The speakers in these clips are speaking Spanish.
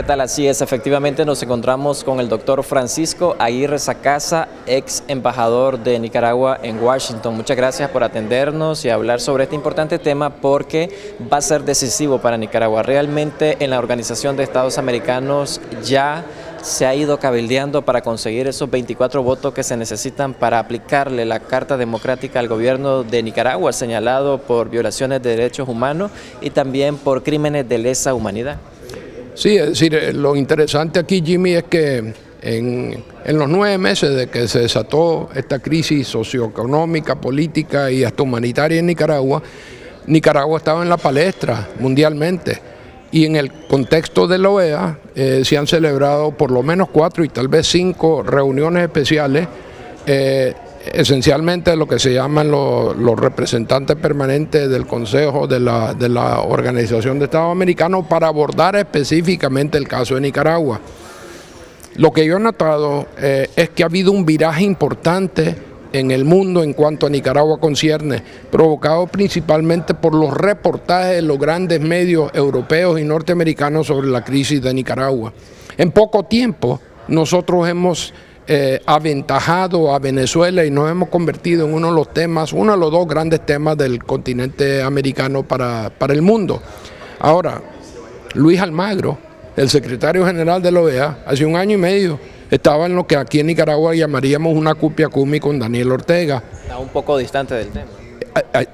¿qué tal? Así es, efectivamente nos encontramos con el doctor Francisco Aguirre Sacasa, ex embajador de Nicaragua en Washington. Muchas gracias por atendernos y hablar sobre este importante tema porque va a ser decisivo para Nicaragua. Realmente en la Organización de Estados Americanos ya se ha ido cabildeando para conseguir esos 24 votos que se necesitan para aplicarle la Carta Democrática al gobierno de Nicaragua, señalado por violaciones de derechos humanos y también por crímenes de lesa humanidad. Sí, es decir, eh, lo interesante aquí, Jimmy, es que en, los nueve meses de que se desató esta crisis socioeconómica, política y hasta humanitaria en Nicaragua, Nicaragua estaba en la palestra mundialmente. Y en el contexto de la OEA eh, se han celebrado por lo menos cuatro y tal vez cinco reuniones especiales eh, esencialmente lo que se llaman los, representantes permanentes del Consejo de la, Organización de Estados Americanos para abordar específicamente el caso de Nicaragua. Lo que yo he notado eh, es que ha habido un viraje importante en el mundo en cuanto a Nicaragua concierne, provocado principalmente por los reportajes de los grandes medios europeos y norteamericanos sobre la crisis de Nicaragua. En poco tiempo nosotros hemos eh, aventajado a Venezuela y nos hemos convertido en uno de los temas, uno de los dos grandes temas del continente americano para, para el mundo. Ahora, Luis Almagro, el secretario general de la OEA, hace un año y medio estaba en lo que aquí en Nicaragua llamaríamos una cupia cumi con Daniel Ortega. Está un poco distante del tema.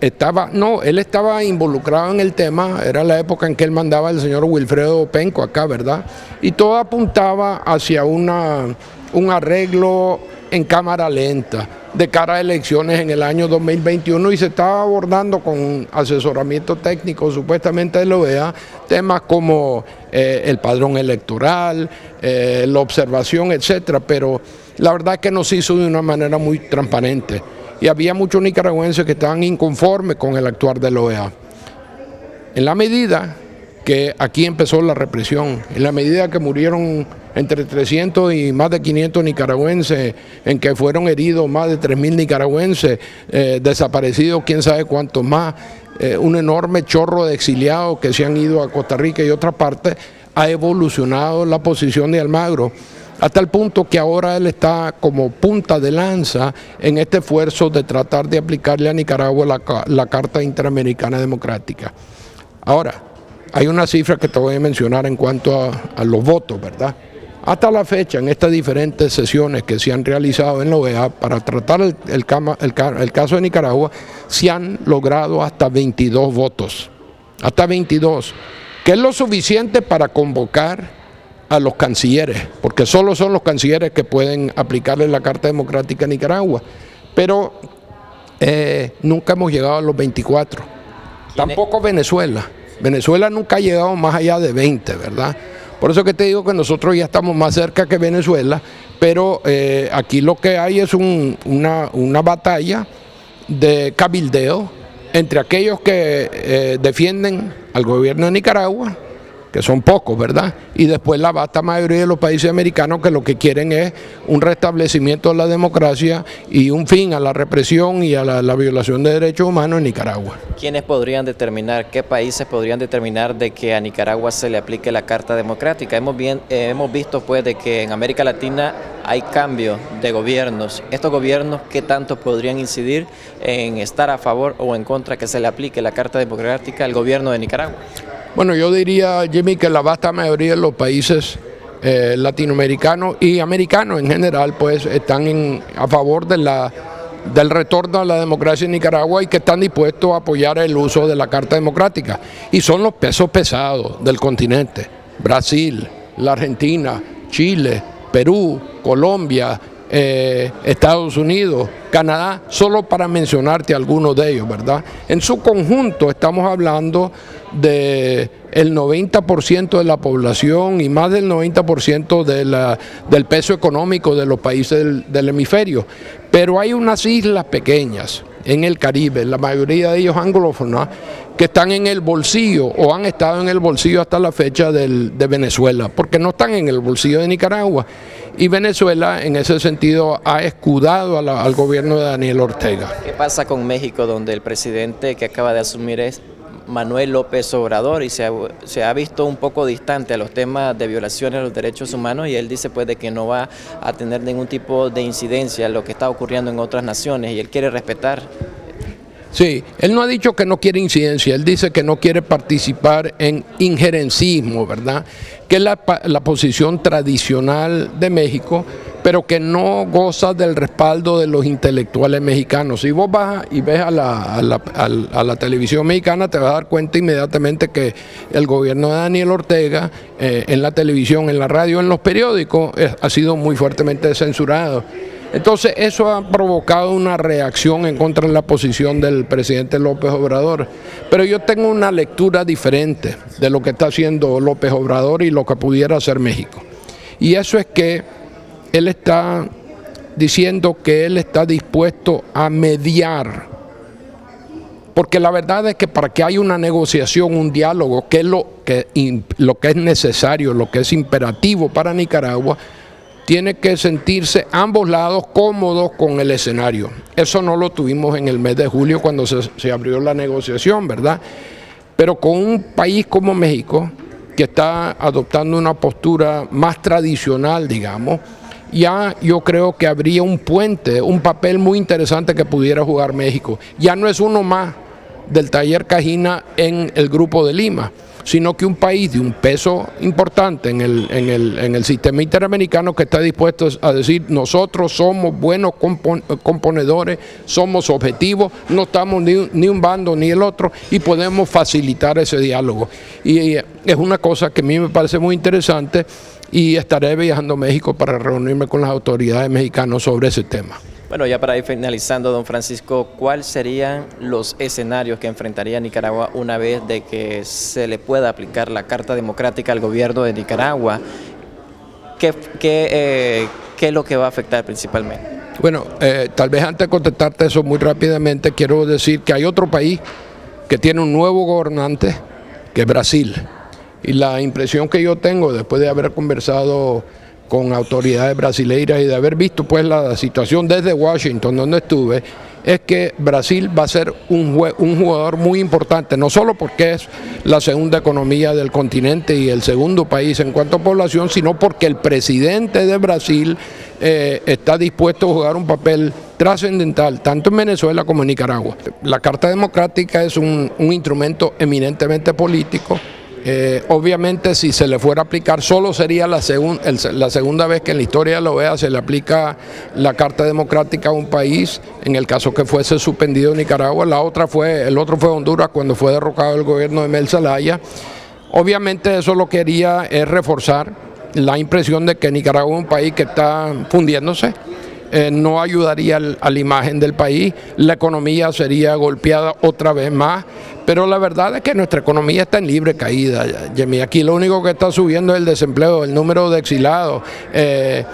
Estaba, no, él estaba involucrado en el tema, era la época en que él mandaba al señor Wilfredo Penco acá, ¿verdad? Y todo apuntaba hacia una un arreglo en cámara lenta de cara a elecciones en el año 2021 y se estaba abordando con asesoramiento técnico supuestamente de la OEA temas como eh, el padrón electoral, eh, la observación, etcétera, pero la verdad es que no se hizo de una manera muy transparente y había muchos nicaragüenses que estaban inconformes con el actuar de la OEA. En la medida que aquí empezó la represión, en la medida que murieron entre 300 y más de 500 nicaragüenses, en que fueron heridos más de 3.000 nicaragüenses, eh, desaparecidos quién sabe cuántos más, eh, un enorme chorro de exiliados que se han ido a Costa Rica y otras partes, ha evolucionado la posición de Almagro hasta el punto que ahora él está como punta de lanza en este esfuerzo de tratar de aplicarle a Nicaragua la, Carta Interamericana Democrática. Ahora, hay una cifra que te voy a mencionar en cuanto a los votos, ¿verdad? Hasta la fecha, en estas diferentes sesiones que se han realizado en la OEA para tratar el, caso de Nicaragua, se han logrado hasta 22 votos, hasta 22, que es lo suficiente para convocar a los cancilleres, porque solo son los cancilleres que pueden aplicarle la Carta Democrática a Nicaragua, pero eh, nunca hemos llegado a los 24, tampoco Venezuela. Venezuela nunca ha llegado más allá de 20, ¿verdad? Por eso que te digo que nosotros ya estamos más cerca que Venezuela, pero eh, aquí lo que hay es una, batalla de cabildeo entre aquellos que eh, defienden al gobierno de Nicaragua que son pocos, ¿verdad? Y después la vasta mayoría de los países americanos que lo que quieren es un restablecimiento de la democracia y un fin a la represión y a la, violación de derechos humanos en Nicaragua. ¿Quiénes podrían determinar, qué países podrían determinar de que a Nicaragua se le aplique la Carta Democrática? Hemos, eh, hemos visto pues de que en América Latina hay cambio de gobiernos. ¿Estos gobiernos qué tanto podrían incidir en estar a favor o en contra que se le aplique la Carta Democrática al gobierno de Nicaragua? Bueno, yo diría, Jimmy, que la vasta mayoría de los países eh, latinoamericanos y americanos en general, pues están a favor de la, del retorno a la democracia en Nicaragua y que están dispuestos a apoyar el uso de la Carta Democrática. Y son los pesos pesados del continente. Brasil, la Argentina, Chile, Perú, Colombia, eh, Estados Unidos, Canadá, solo para mencionarte algunos de ellos, ¿verdad? En su conjunto estamos hablando de el 90% de la población y más del 90% de la, del peso económico de los países del, hemisferio. Pero hay unas islas pequeñas en el Caribe, la mayoría de ellos anglófonos, que están en el bolsillo o han estado en el bolsillo hasta la fecha de Venezuela, porque no están en el bolsillo de Nicaragua. Y Venezuela en ese sentido ha escudado al gobierno de Daniel Ortega. ¿Qué pasa con México, donde el presidente que acaba de asumir es Manuel López Obrador y se ha, se ha, visto un poco distante a los temas de violaciones de los derechos humanos y él dice pues de que no va a tener ningún tipo de incidencia en lo que está ocurriendo en otras naciones y él quiere respetar Sí, él no ha dicho que no quiere incidencia, él dice que no quiere participar en injerencismo, ¿verdad? Que es la, la posición tradicional de México, pero que no goza del respaldo de los intelectuales mexicanos. Si vos vas y ves a la, a la, televisión mexicana, te vas a dar cuenta inmediatamente que el gobierno de Daniel Ortega, eh, en la televisión, en la radio, en los periódicos, eh, ha sido muy fuertemente censurado. Entonces eso ha provocado una reacción en contra de la posición del presidente López Obrador. Pero yo tengo una lectura diferente de lo que está haciendo López Obrador y lo que pudiera hacer México. Y eso es que él está diciendo que él está dispuesto a mediar. Porque la verdad es que para que haya una negociación, un diálogo, que es lo que, lo que es necesario, lo que es imperativo para Nicaragua, tiene que sentirse ambos lados cómodos con el escenario. Eso no lo tuvimos en el mes de julio cuando se, abrió la negociación, ¿verdad? Pero con un país como México, que está adoptando una postura más tradicional, digamos, ya yo creo que habría un puente, un papel muy interesante que pudiera jugar México. Ya no es uno más del taller Cajina en el grupo de Lima sino que un país de un peso importante en el, en el, en el sistema interamericano que está dispuesto a decir nosotros somos buenos compon componedores, somos objetivos, no estamos ni, ni, un bando ni el otro y podemos facilitar ese diálogo. Y es una cosa que a mí me parece muy interesante y estaré viajando a México para reunirme con las autoridades mexicanas sobre ese tema. Bueno, ya para ir finalizando, don Francisco, ¿cuáles serían los escenarios que enfrentaría Nicaragua una vez de que se le pueda aplicar la Carta Democrática al gobierno de Nicaragua? ¿Qué, qué, eh, qué es lo que va a afectar principalmente? Bueno, eh, tal vez antes de contestarte eso muy rápidamente, quiero decir que hay otro país que tiene un nuevo gobernante, que es Brasil. Y la impresión que yo tengo después de haber conversado con autoridades brasileiras y de haber visto pues la situación desde Washington donde estuve, es que Brasil va a ser un, un, jugador muy importante, no solo porque es la segunda economía del continente y el segundo país en cuanto a población, sino porque el presidente de Brasil eh, está dispuesto a jugar un papel trascendental, tanto en Venezuela como en Nicaragua. La Carta Democrática es un, un instrumento eminentemente político, eh, obviamente si se le fuera a aplicar solo sería la, segunda vez que en la historia de la OEA se le aplica la Carta Democrática a un país, en el caso que fuese suspendido Nicaragua, la otra fue, el otro fue Honduras cuando fue derrocado el gobierno de Mel Zelaya. Obviamente eso lo quería es reforzar la impresión de que Nicaragua es un país que está fundiéndose, eh, no ayudaría al, a la imagen del país, la economía sería golpeada otra vez más, pero la verdad es que nuestra economía está en libre caída, Jimmy. Aquí lo único que está subiendo es el desempleo, el número de exilados. Eh,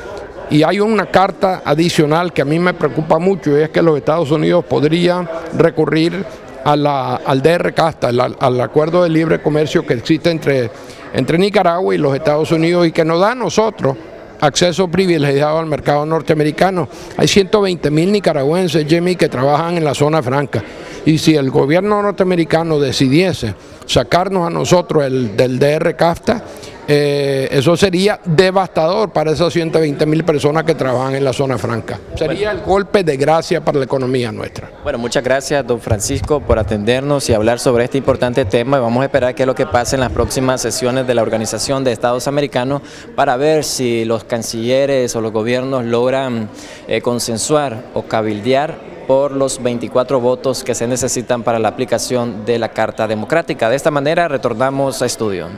y hay una carta adicional que a mí me preocupa mucho y es que los Estados Unidos podrían recurrir a la, al DR CASTA, al, al, acuerdo de libre comercio que existe entre, entre Nicaragua y los Estados Unidos y que nos da a nosotros acceso privilegiado al mercado norteamericano. Hay 120 mil nicaragüenses, Jimmy, que trabajan en la zona franca. Y si el gobierno norteamericano decidiese sacarnos a nosotros el, del DR CAFTA, eh, eso sería devastador para esas 120 mil personas que trabajan en la zona franca. Sería bueno. el golpe de gracia para la economía nuestra. Bueno, muchas gracias, don Francisco, por atendernos y hablar sobre este importante tema. Vamos a esperar qué es lo que pasa en las próximas sesiones de la Organización de Estados Americanos para ver si los cancilleres o los gobiernos logran eh, consensuar o cabildear por los 24 votos que se necesitan para la aplicación de la Carta Democrática. De esta manera retornamos a estudio.